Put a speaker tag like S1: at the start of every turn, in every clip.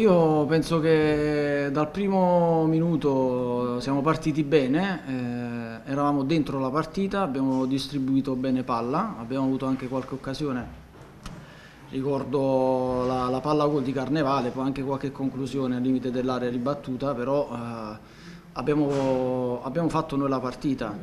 S1: Io penso che dal primo minuto siamo partiti bene, eh, eravamo dentro la partita, abbiamo distribuito bene palla, abbiamo avuto anche qualche occasione, ricordo la, la palla gol di Carnevale, poi anche qualche conclusione al limite dell'area ribattuta, però eh, abbiamo, abbiamo, fatto noi la partita.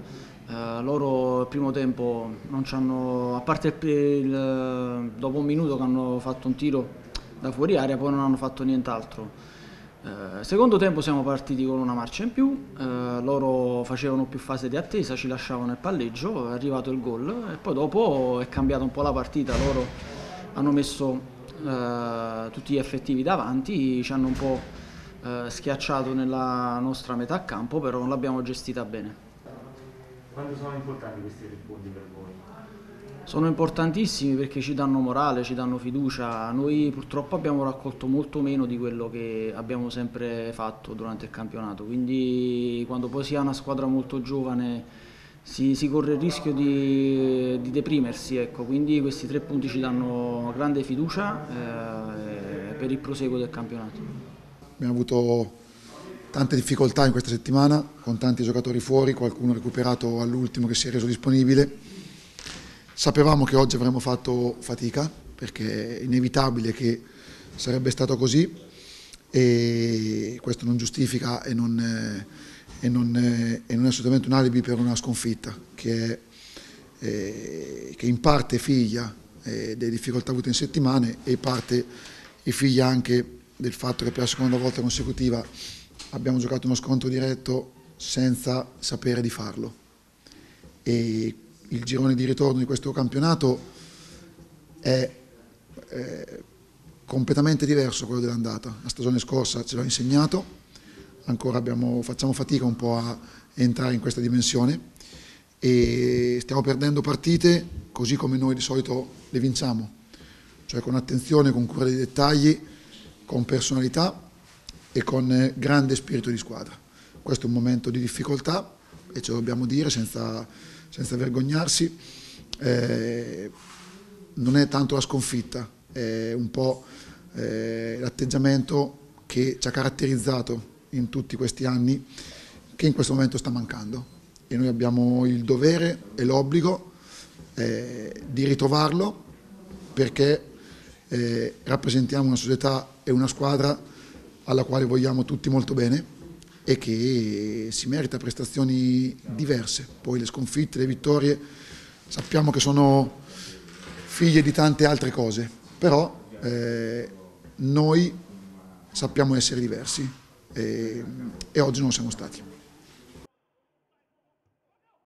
S1: Eh, loro il primo tempo non ci hanno, a parte il, dopo un minuto che hanno fatto un tiro da fuori area, poi non hanno fatto nient'altro. Eh, secondo tempo siamo partiti con una marcia in più, eh, loro facevano più fase di attesa, ci lasciavano il palleggio, è arrivato il gol e poi dopo è cambiata un po' la partita, loro hanno messo eh, tutti gli effettivi davanti, ci hanno un po' eh, schiacciato nella nostra metà campo, però non l'abbiamo gestita bene.
S2: Quando sono importanti questi tre punti per voi?
S1: sono importantissimi perché ci danno morale, ci danno fiducia. Noi purtroppo abbiamo raccolto molto meno di quello che abbiamo sempre fatto durante il campionato, quindi quando poi si ha una squadra molto giovane si, si corre il rischio di, di deprimersi, ecco. quindi questi tre punti ci danno grande fiducia eh, per il proseguo del campionato.
S3: Abbiamo avuto tante difficoltà in questa settimana, con tanti giocatori fuori, qualcuno recuperato all'ultimo che si è reso disponibile. Sapevamo che oggi avremmo fatto fatica perché è inevitabile che sarebbe stato così e questo non giustifica e non, e non, e non è assolutamente un alibi per una sconfitta che, è, eh, che in parte figlia eh, delle difficoltà avute in settimane e parte è figlia anche del fatto che per la seconda volta consecutiva abbiamo giocato uno scontro diretto senza sapere di farlo. E il girone di ritorno di questo campionato è eh, completamente diverso da quello dell'andata. La stagione scorsa ce l'ho insegnato, ancora abbiamo, facciamo fatica un po' a entrare in questa dimensione e stiamo perdendo partite così come noi di solito le vinciamo, cioè con attenzione, con cura dei dettagli, con personalità e con grande spirito di squadra. Questo è un momento di difficoltà e ce lo dobbiamo dire senza senza vergognarsi, eh, non è tanto la sconfitta, è un po' eh, l'atteggiamento che ci ha caratterizzato in tutti questi anni, che in questo momento sta mancando. E noi abbiamo il dovere e l'obbligo eh, di ritrovarlo perché eh, rappresentiamo una società e una squadra alla quale vogliamo tutti molto bene e che si merita prestazioni diverse. Poi le sconfitte, le vittorie sappiamo che sono figlie di tante altre cose, però eh, noi sappiamo essere diversi e, e oggi non siamo stati.